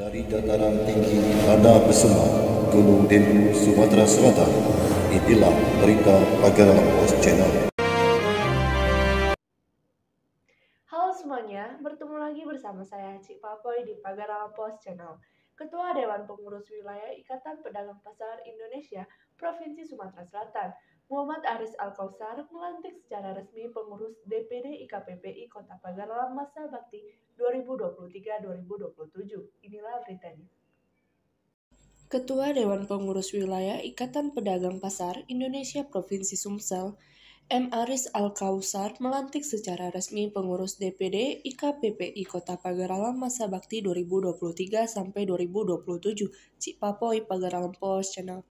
Dari dataran tinggi Tanah Besema, Gunung Dempu, Sumatera Selatan, inilah berita Pagaralam Pos Channel. Halo semuanya, bertemu lagi bersama saya Cik Papoy di Pagaralam Pos Channel. Ketua Dewan Pengurus Wilayah Ikatan Pedagang Pasar Indonesia Provinsi Sumatera Selatan, Muhammad Aris Al-Kausar melantik secara resmi pengurus DPD IKPPI Kota Pagaralam masa bakti 2023-2027. Inilah beritanya. Ketua Dewan Pengurus Wilayah Ikatan Pedagang Pasar Indonesia Provinsi Sumsel, M. Aris Al-Kausar melantik secara resmi pengurus DPD IKPPI Kota Pagaralam masa bakti 2023 sampai 2027. Cik Papoy Pagaralam Pos Channel.